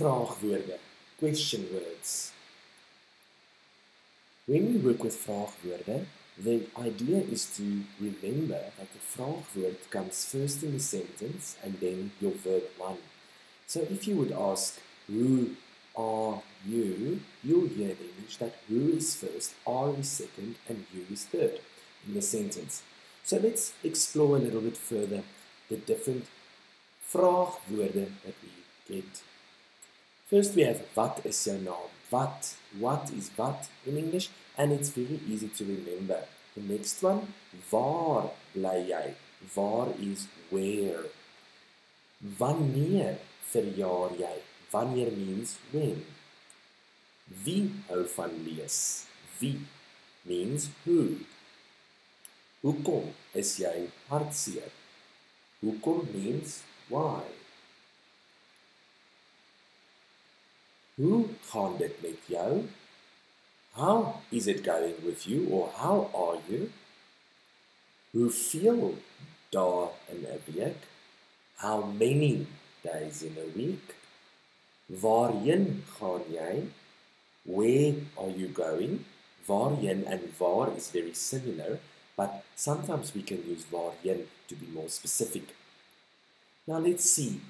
vraagwoorde, question words. When we work with vraagwoorde, the idea is to remember that the vraagwoord comes first in the sentence and then your verb one. So if you would ask, who are you, you'll hear in English that who is first, are is second, and you is third in the sentence. So let's explore a little bit further the different vraagwoorde that we get. First we have wat is jou naam? Wat? What is what in English? And it's very easy to remember. The next one, waar bly jy? Waar is where? Wanneer verjaar jy? Wanneer means when. Wie hou van lees? Wie means who. Hoekom is jy hartseer? Hoekom means why. Hoe gaan dit met jou? How is it going with you or how are you? Hoeveel dae in 'n week? How many days in a week? Waarheen gaan jy? Where are you going? Waarheen and waar is very similar, but sometimes we can use waarheen to be more specific. Now let's see.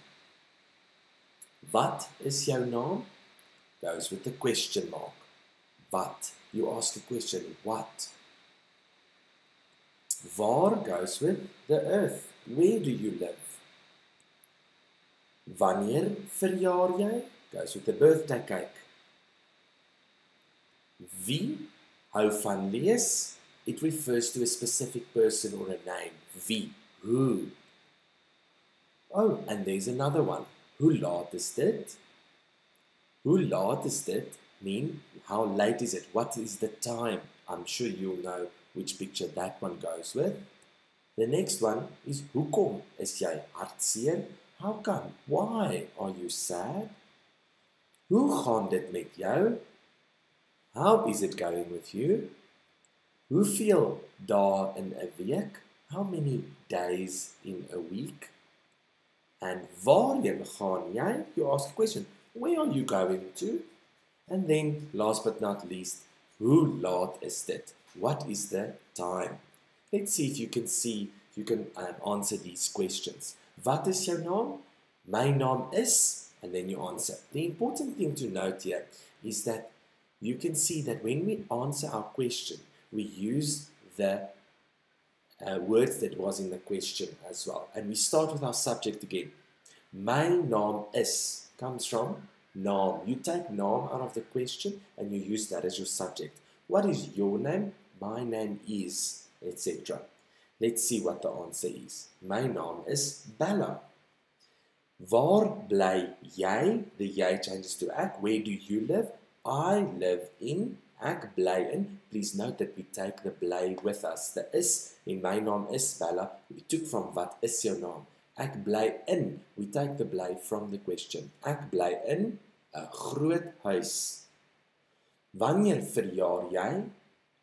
Wat is jou naam? Goes with the question mark. What? You ask a question, what? Waar goes with the earth. Where do you live? Wanneer verjaar jy? Goes with the birthday cake. Wie hou van lees? It refers to a specific person or a name. Wie? Who? Oh, and there's another one. Hoe laat is dit? Hoe laat is dit? Mean how late is it? What is the time? I'm sure you'll know which picture that one goes with. The next one is hoekom is jy hartseer? How come? Why are you sad? Hoe gaan dit met jou? How is it going with you? Hoeveel dae in 'n week? How many days in a week? And waarheen gaan jy? You ask a question. Where are you going to? And then last but not least, hoe laat is dit? What is the time? Let's see if you can see you can um, answer these questions. Wat is jou naam? My naam is and then you answer. The important thing to note here is that you can see that when we answer our question, we use the uh, words that was in the question as well. And we start with our subject again. My naam is comes from naam. You take naam out of the question and you use that as your subject. What is your name? My name is, etc. Let's see what the answer is. My naam is Bella. Waar bly jy? The jy changes to ek. Where do you live? I live in ek bly in. Please note that we take the bly with us. The is in my naam is Bella. We took from wat is jou naam? Ek bly in. We take the bly from the question. Ek bly in 'n groot huis. Wanneer verjaar jy?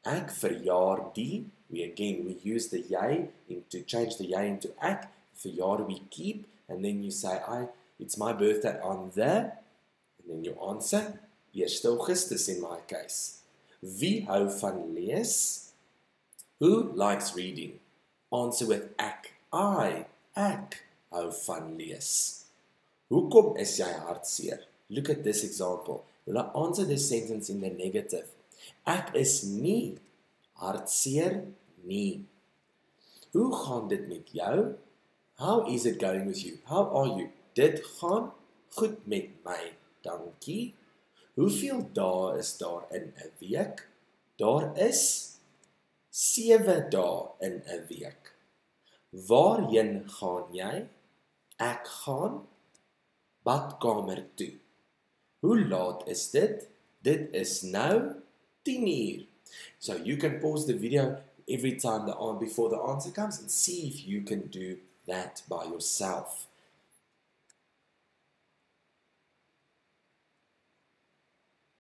Ek verjaar die. We again we use the jy in to change the jy into ek. Verjaar we keep and then you say I it's my birthday on the and then you answer 1 Augustus in my case. Wie hou van lees? Who likes reading? Answer with ek. I ek hou van lees. Hoekom is jy hartseer? Look at this example. Hulle answer this sentence in the negative. Ek is nie hartseer nie. Hoe gaan dit met jou? How is it going with you? How are you? Dit gaan goed met my. Dankie. Hoeveel dae is daar in 'n week? Daar is 7 dae in 'n week. Waarheen gaan jy? Ek gaan badkamer toe. Hoe laat is dit? Dit is nou 10 uur. So you can pause the video every time the on before the answer comes and see if you can do that by yourself.